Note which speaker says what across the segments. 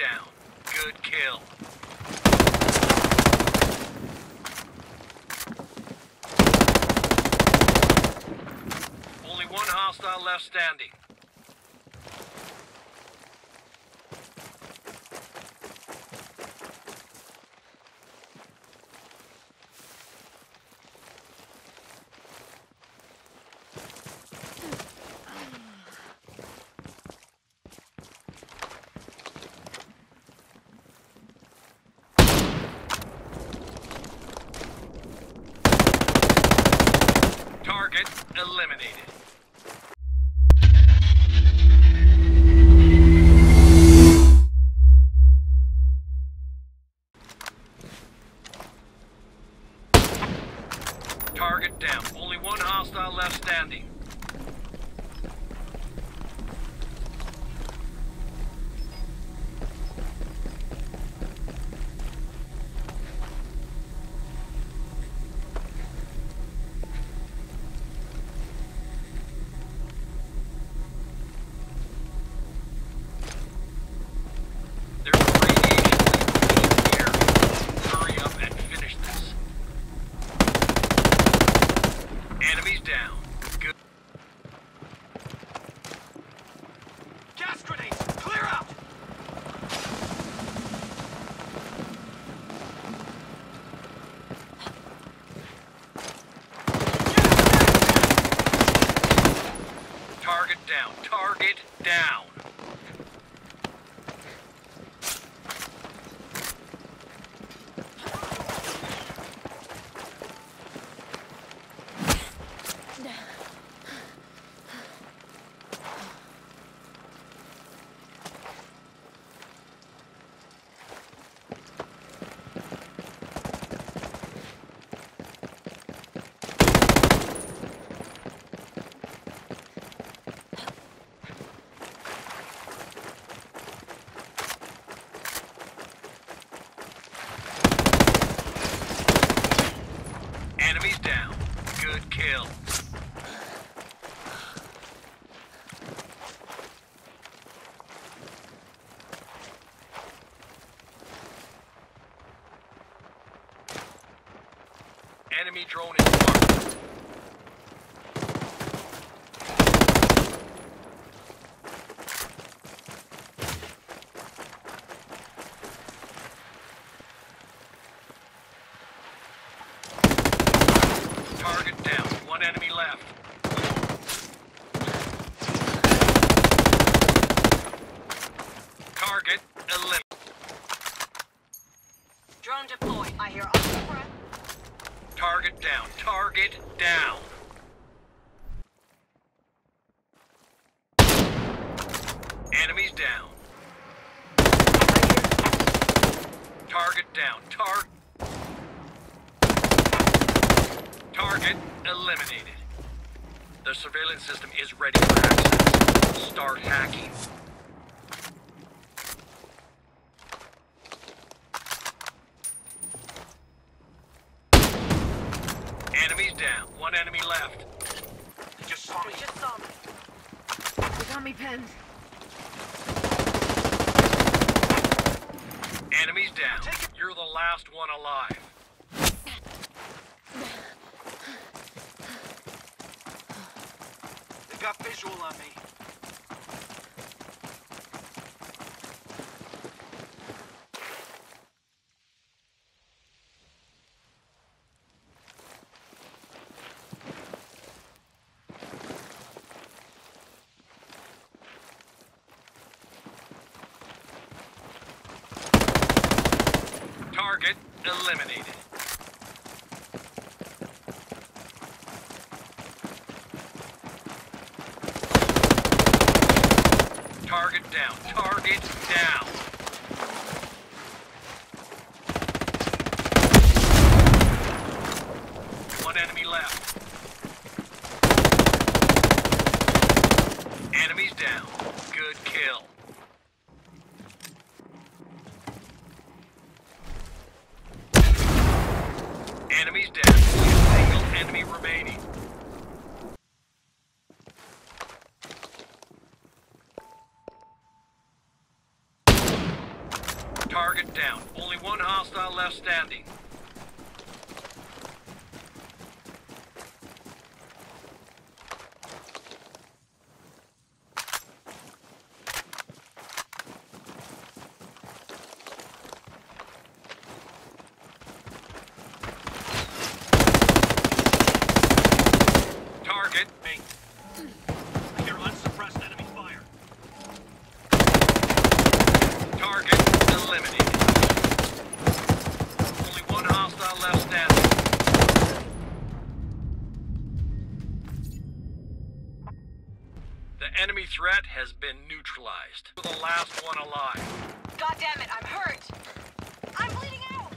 Speaker 1: down. Good kill. Only one hostile left standing. Target eliminated. Down. Enemies down. Good kill. Enemy drone is marked. Target down. One enemy left. Target eliminated.
Speaker 2: Drone deployed. I hear all the.
Speaker 1: Target down. Target down. Enemies down. Target down. Tar. Target eliminated. The surveillance system is ready for access. Start hacking. Enemies down. One enemy left. Just saw me.
Speaker 2: Just saw me.
Speaker 3: They got me pinned.
Speaker 1: Enemies down. You're the last one alive.
Speaker 4: They got visual on me.
Speaker 1: Target eliminated. Target down. Target down. One enemy left. Enemies down. Good kill. Enemies down. Single enemy remaining. Target down. Only one hostile
Speaker 4: enemy
Speaker 1: threat has been neutralized. The last one alive.
Speaker 2: God damn it, I'm hurt. I'm bleeding out.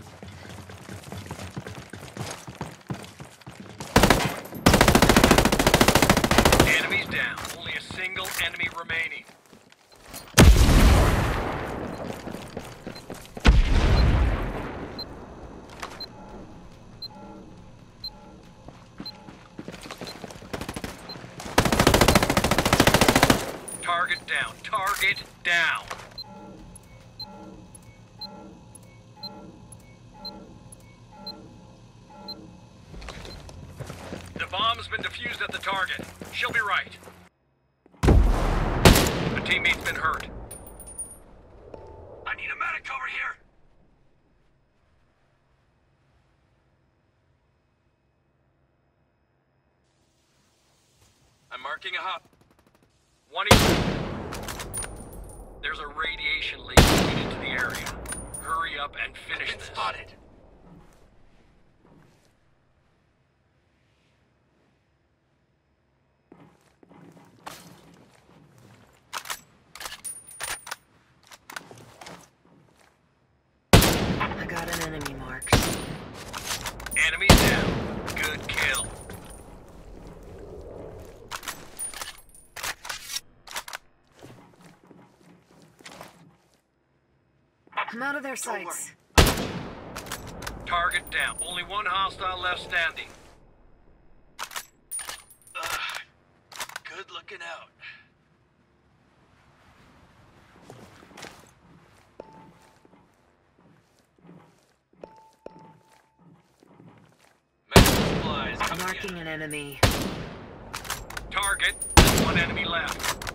Speaker 1: Enemies down. Only a single enemy remaining. Been defused at the target. She'll be right. A teammate's been hurt.
Speaker 4: I need a medic over here.
Speaker 1: I'm marking a hop. One. There's a radiation leak leading into the area. Hurry up and finish
Speaker 4: Been
Speaker 1: this.
Speaker 4: spotted.
Speaker 3: I got an enemy marked.
Speaker 1: Enemies down. Good kill.
Speaker 3: I'm out of their sights.
Speaker 1: Target down. Only one hostile left standing.
Speaker 4: Ugh. Good looking out.
Speaker 3: Marking
Speaker 4: in.
Speaker 3: an enemy.
Speaker 1: Target. One enemy left.